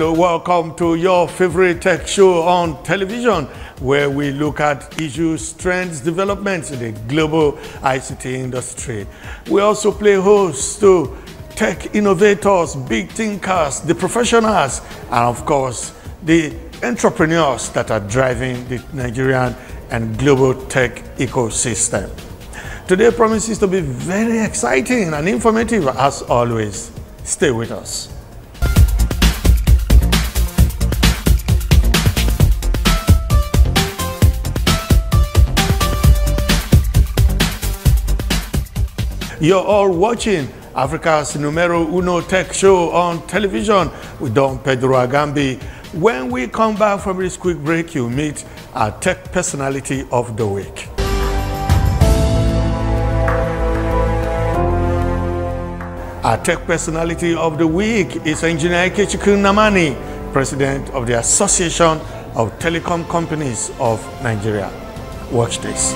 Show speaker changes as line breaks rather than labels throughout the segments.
Hello, welcome to your favorite tech show on television, where we look at issues, trends, developments in the global ICT industry. We also play host to tech innovators, big thinkers, the professionals, and of course, the entrepreneurs that are driving the Nigerian and global tech ecosystem. Today promises to be very exciting and informative as always. Stay with us. You're all watching Africa's numero uno tech show on television with Don Pedro Aganbi. When we come back from this quick break, you'll meet our tech personality of the week. Our tech personality of the week is Engineer Ikechukwu Nnamani, President of the Association of Telecom Companies of Nigeria. Watch this.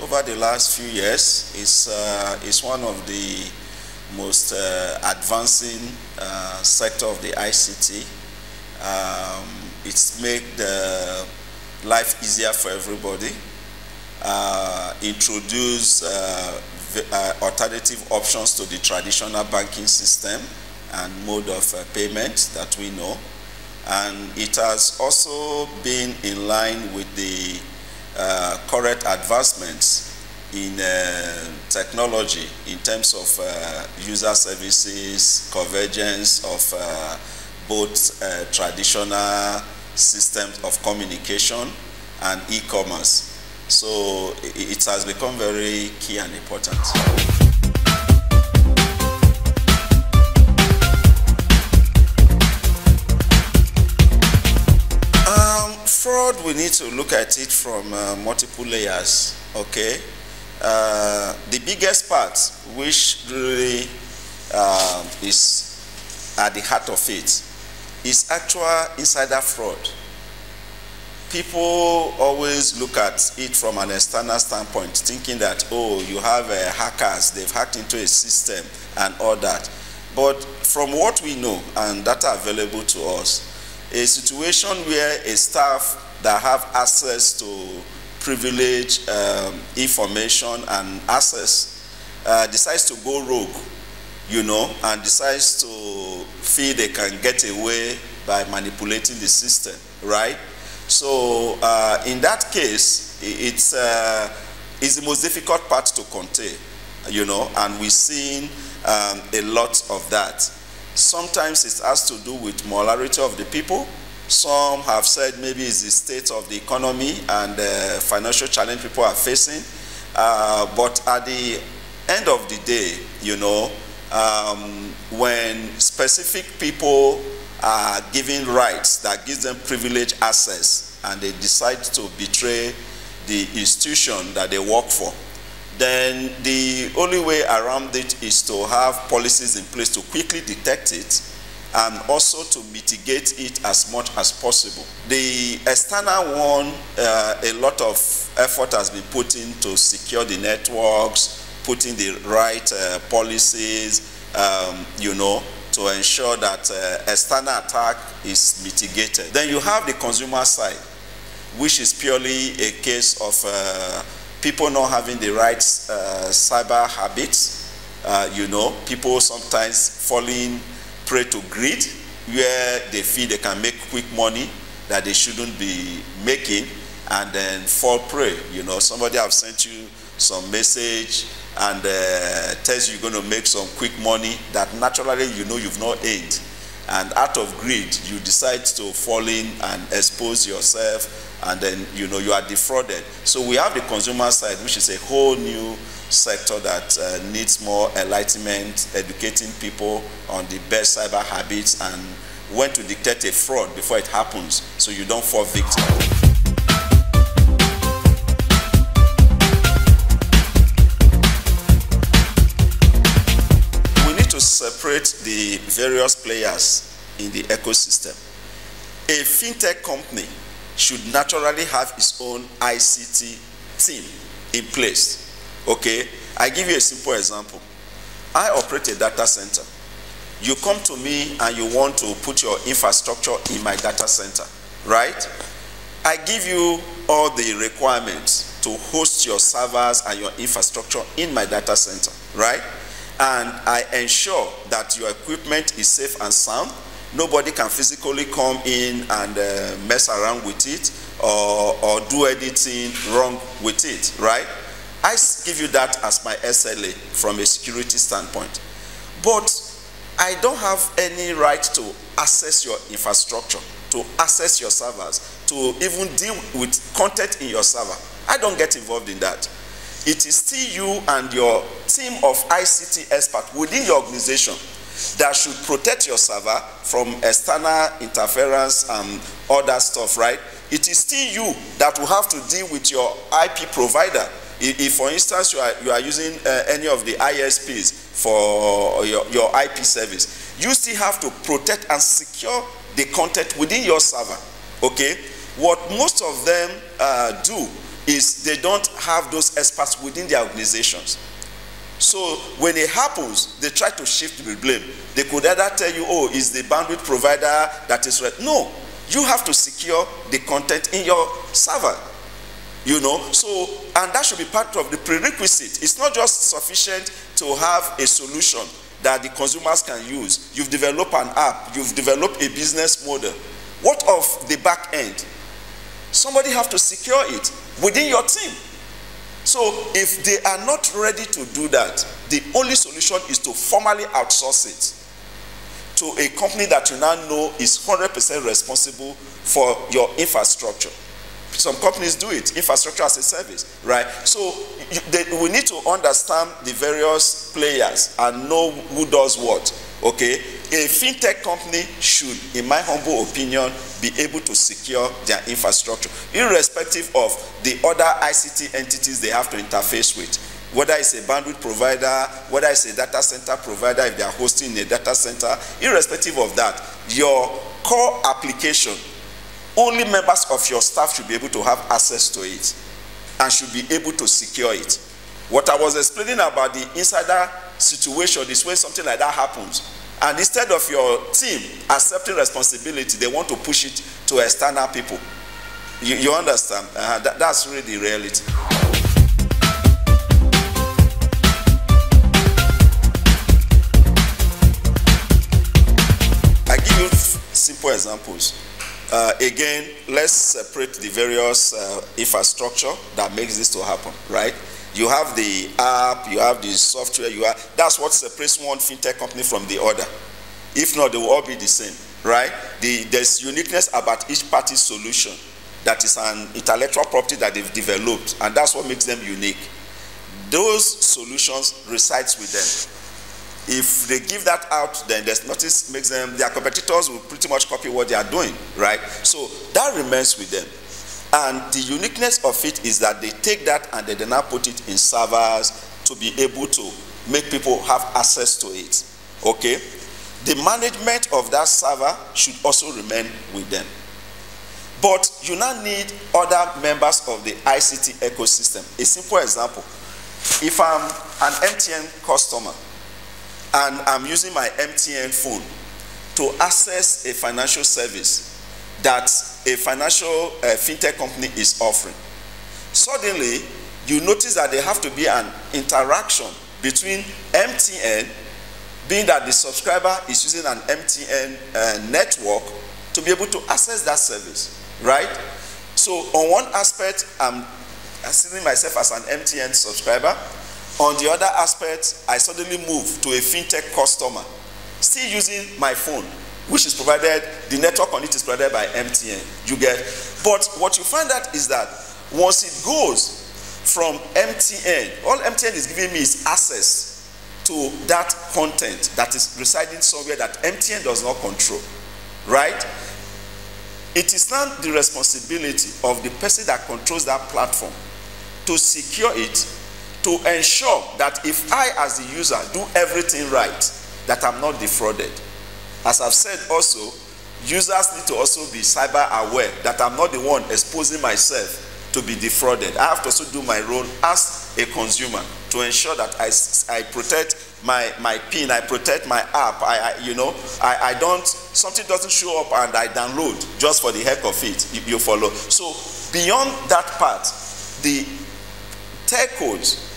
Over the last few years. It's, uh, one of the most uh, advancing uh, sector of the ICT. Um, it's made the life easier for everybody. Uh, introduce uh, uh, alternative options to the traditional banking system and mode of uh, payment that we know. And it has also been in line with the uh, current advancements in uh, technology in terms of uh, user services, convergence of uh, both uh, traditional systems of communication and e-commerce. So it, it has become very key and important. Fraud, we need to look at it from uh, multiple layers, okay? Uh, the biggest part, which really uh, is at the heart of it, is actual insider fraud. People always look at it from an external standpoint, thinking that, oh, you have uh, hackers, they've hacked into a system and all that. But from what we know and data available to us, a situation where a staff that have access to privileged um, information and access uh, decides to go rogue, you know, and decides to feel they can get away by manipulating the system, right? So uh, in that case, it's, uh, it's the most difficult part to contain, you know, and we've seen um, a lot of that. Sometimes it has to do with morality of the people. Some have said maybe it's the state of the economy and the financial challenge people are facing. Uh, but at the end of the day, you know, um, when specific people are given rights that gives them privileged access and they decide to betray the institution that they work for, then the only way around it is to have policies in place to quickly detect it and also to mitigate it as much as possible. The external one, uh, a lot of effort has been put in to secure the networks, putting the right uh, policies, um, you know, to ensure that uh, external attack is mitigated. Then you have the consumer side, which is purely a case of uh, people not having the right uh, cyber habits. Uh, you know, people sometimes falling prey to greed, where they feel they can make quick money that they shouldn't be making, and then fall prey. You know, somebody have sent you some message and uh, tells you you're going to make some quick money that naturally you know you've not earned. And out of greed, you decide to fall in and expose yourself and then you know you are defrauded. So we have the consumer side, which is a whole new sector that uh, needs more enlightenment, educating people on the best cyber habits and when to detect a fraud before it happens so you don't fall victim. We need to separate the various players in the ecosystem. A fintech company should naturally have its own ICT team in place Okay? I give you a simple example. I operate a data center. You come to me and you want to put your infrastructure in my data center, right? I give you all the requirements to host your servers and your infrastructure in my data center, right? And I ensure that your equipment is safe and sound. Nobody can physically come in and uh, mess around with it or, or do anything wrong with it, right? I give you that as my SLA from a security standpoint. But I don't have any right to access your infrastructure, to access your servers, to even deal with content in your server. I don't get involved in that. It is still you and your team of ICT experts within your organization that should protect your server from external interference and other stuff, right? It is still you that will have to deal with your IP provider. If, for instance, you are, you are using uh, any of the ISPs for your, your IP service, you still have to protect and secure the content within your server, okay? What most of them uh, do is they don't have those experts within their organizations. So when it happens, they try to shift the blame. They could either tell you, oh, it's the bandwidth provider that is right. No, you have to secure the content in your server. You know, so, and that should be part of the prerequisite. It's not just sufficient to have a solution that the consumers can use. You've developed an app, you've developed a business model. What of the back end? Somebody have to secure it within your team. So if they are not ready to do that, the only solution is to formally outsource it to a company that you now know is 100% responsible for your infrastructure. Some companies do it, infrastructure as a service, right? So they, we need to understand the various players and know who does what, okay? A fintech company should, in my humble opinion, be able to secure their infrastructure, irrespective of the other ICT entities they have to interface with whether it's a bandwidth provider, whether it's a data center provider, if they are hosting a data center, irrespective of that, your core application, only members of your staff should be able to have access to it and should be able to secure it. What I was explaining about the insider situation is when something like that happens. And instead of your team accepting responsibility, they want to push it to external people. You, you understand? Uh, that, that's really the reality. I give you simple examples. Uh, again, let's separate the various uh, infrastructure that makes this to happen, right? You have the app, you have the software, you have, that's what separates one fintech company from the other. If not, they will all be the same, right? The, there's uniqueness about each party's solution that is an intellectual property that they've developed, and that's what makes them unique. Those solutions resides with them if they give that out, then there's notice makes them their competitors will pretty much copy what they are doing, right? So that remains with them. And the uniqueness of it is that they take that and they then now put it in servers to be able to make people have access to it. Okay? The management of that server should also remain with them. But you now need other members of the ICT ecosystem. A simple example. If I'm an MTN customer and I'm using my MTN phone to access a financial service that a financial uh, fintech company is offering. Suddenly, you notice that there have to be an interaction between MTN, being that the subscriber is using an MTN uh, network to be able to access that service, right? So on one aspect, I'm seeing myself as an MTN subscriber. On the other aspect, I suddenly move to a fintech customer, still using my phone, which is provided, the network on it is provided by MTN. You get, but what you find out is that once it goes from MTN, all MTN is giving me is access to that content that is residing somewhere that MTN does not control, right? It is not the responsibility of the person that controls that platform to secure it to ensure that if I, as the user, do everything right, that I'm not defrauded. As I've said also, users need to also be cyber aware that I'm not the one exposing myself to be defrauded. I have to also do my role as a consumer to ensure that I, I protect my, my pin, I protect my app. I, I you know, I, I don't, something doesn't show up and I download just for the heck of it. You, you follow. So beyond that part, the telcos,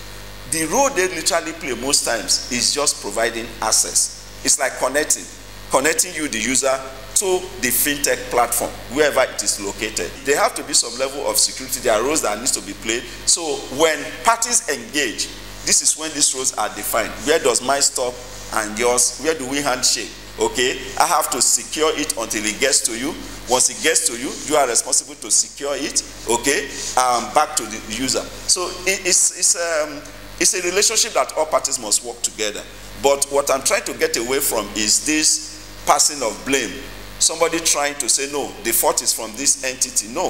the role they literally play most times is just providing access. It's like connecting, connecting you, the user, to the fintech platform, wherever it is located. There have to be some level of security. There are roles that needs to be played. So when parties engage, this is when these roles are defined. Where does my stop and yours? Where do we handshake? Okay, I have to secure it until it gets to you. Once it gets to you, you are responsible to secure it. Okay, um, back to the user. So it, it's it's um, it's a relationship that all parties must work together. But what I'm trying to get away from is this passing of blame somebody trying to say, no, the fault is from this entity. No.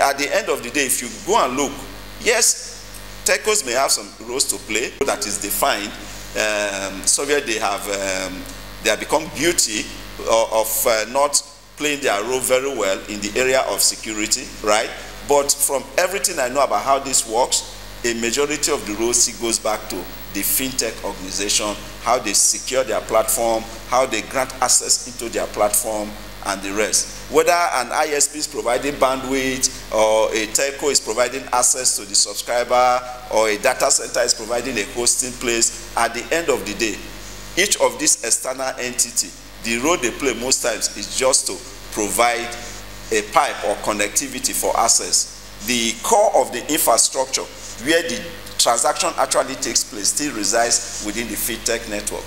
At the end of the day, if you go and look, yes, telcos may have some roles to play that is defined. Um, Soviet, they have, um, they have become guilty of uh, not playing their role very well in the area of security, right? But from everything I know about how this works, a majority of the roles goes back to the fintech organization, how they secure their platform, how they grant access into their platform, and the rest. Whether an ISP is providing bandwidth, or a telco is providing access to the subscriber, or a data center is providing a hosting place, at the end of the day, each of these external entity, the role they play most times is just to provide a pipe or connectivity for access. The core of the infrastructure where the transaction actually takes place still resides within the fintech network.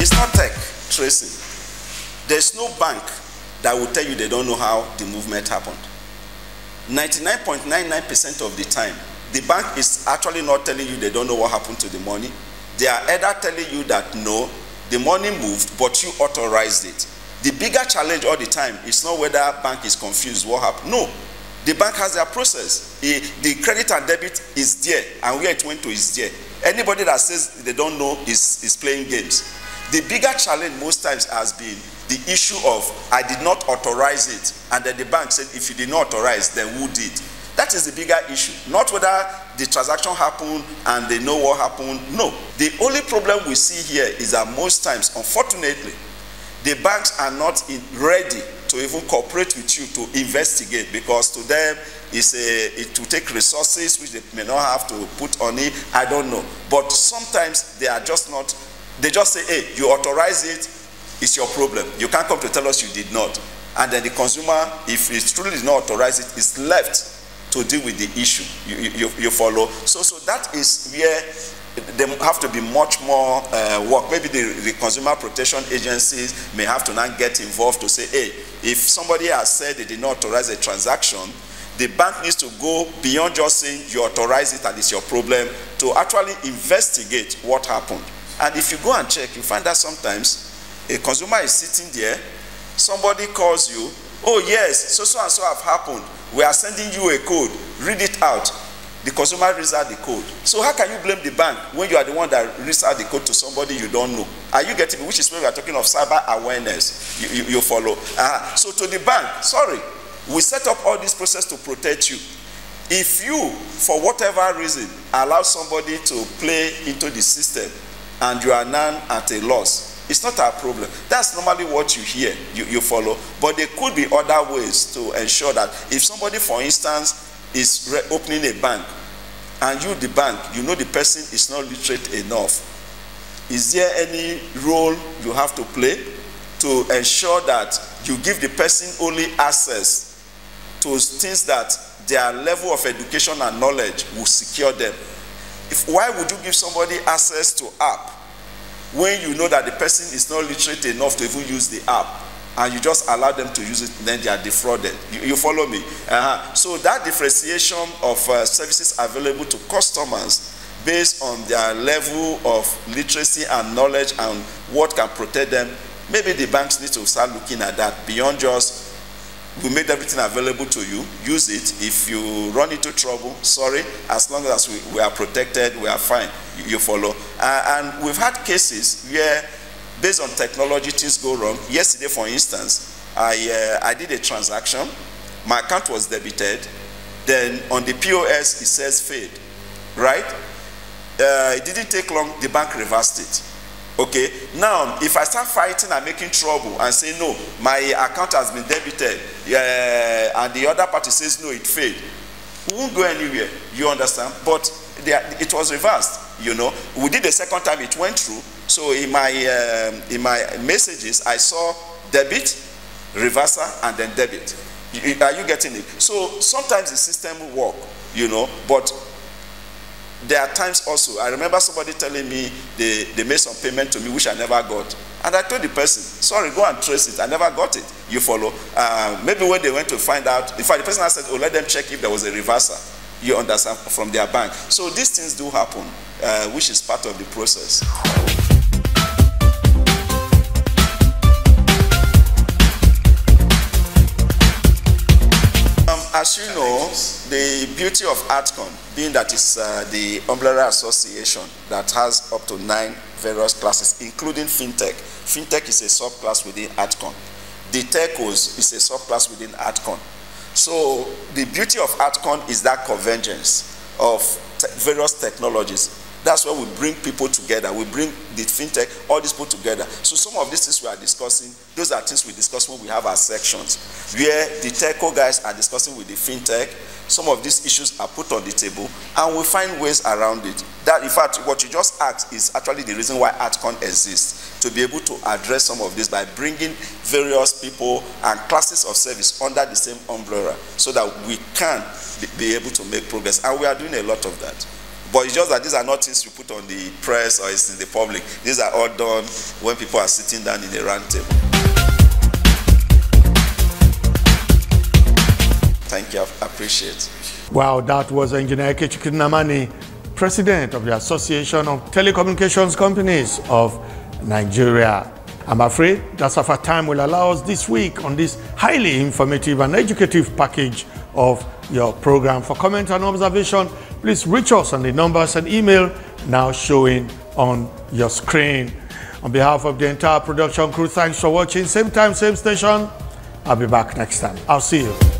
It's not tech tracing. There's no bank that will tell you they don't know how the movement happened. 99.99% of the time, the bank is actually not telling you they don't know what happened to the money. They are either telling you that no, the money moved, but you authorized it. The bigger challenge all the time is not whether bank is confused what happened. No, the bank has their process. the credit and debit is there, and where it went to is there. Anybody that says they don't know is, is playing games. The bigger challenge most times has been the issue of I did not authorize it, and then the bank said if you did not authorize, then who did? That is the bigger issue. Not whether the transaction happened and they know what happened. No. The only problem we see here is that most times, unfortunately, the banks are not ready to even cooperate with you to investigate because to them it's a, it will take resources which they may not have to put on it. I don't know. But sometimes they are just not, they just say, hey, you authorize it, it's your problem. You can't come to tell us you did not. And then the consumer, if it truly did not authorize it, is left to deal with the issue. You, you, you follow? So, so that is where there have to be much more uh, work. Maybe the, the, consumer protection agencies may have to now get involved to say, hey, if somebody has said they did not authorize a transaction, the bank needs to go beyond just saying you authorize it and it's your problem to actually investigate what happened. And if you go and check, you find that sometimes a consumer is sitting there, somebody calls you, oh yes, so so and so have happened. We are sending you a code. Read it out. The consumer reads out the code. So how can you blame the bank when you are the one that reads out the code to somebody you don't know? Are you getting me? Which is where we are talking of cyber awareness. You, you, you follow. Uh, so to the bank sorry we set up all this process to protect you. If you for whatever reason allow somebody to play into the system and you are now at a loss it's not our problem. That's normally what you hear, you, you follow. But there could be other ways to ensure that if somebody, for instance, is opening a bank and you, the bank, you know the person is not literate enough, is there any role you have to play to ensure that you give the person only access to things that their level of education and knowledge will secure them? If, why would you give somebody access to app when you know that the person is not literate enough to even use the app and you just allow them to use it then they are defrauded you, you follow me uh-huh. so that differentiation of uh, services available to customers based on their level of literacy and knowledge and what can protect them maybe the banks need to start looking at that beyond just we made everything available to you. Use it. If you run into trouble, sorry. As long as we, we are protected, we are fine. You, you follow. Uh, and we've had cases where, based on technology, things go wrong. Yesterday, for instance, I, uh, I did a transaction. My account was debited. Then on the POS, it says failed. Right? Uh, it didn't take long. The bank reversed it. Okay, now if I start fighting and making trouble and say no, my account has been debited, uh, and the other party says no, it failed, we won't go anywhere. You understand? But it was reversed. You know, we did the second time, it went through. So in my um, in my messages, I saw debit, reversal, and then debit. Are you getting it? So sometimes the system work, you know, but there are times also, I remember somebody telling me they, they made some payment to me which I never got. And I told the person, sorry, go and trace it. I never got it. You follow? Uh, maybe when they went to find out, in fact, the person said, oh, let them check if there was a reversal. You understand? From their bank. So these things do happen, uh, which is part of the process. as you know, the beauty of ATCON, being that it's uh, the umbrella association that has up to nine various classes, including FinTech. FinTech is a subclass within ATCON. The telcos is a subclass within ATCON. So the beauty of ATCON is that convergence of te various technologies that's where we bring people together. We bring the fintech, all these people together. So some of these things we are discussing, those are things we discuss when we have our sections, where the telco guys are discussing with the fintech. Some of these issues are put on the table, and we find ways around it. That, in fact, what you just asked is actually the reason why ATCON exists, to be able to address some of this by bringing various people and classes of service under the same umbrella, so that we can be able to make progress. And we are doing a lot of that. But it's just that these are not things you put on the press or it's in the public. These are all done when people are sitting down in a round table. Thank you. I appreciate.
Wow, that was Engineer Ikechukwu Nnamani, President of the Association of Telecommunications Companies of Nigeria. I'm afraid that's our time will allow us this week on this highly informative and educative package of your program. For comment and observation, please reach us on the numbers and email now showing on your screen. On behalf of the entire production crew, thanks for watching. Same time, same station. I'll be back next time. I'll see you.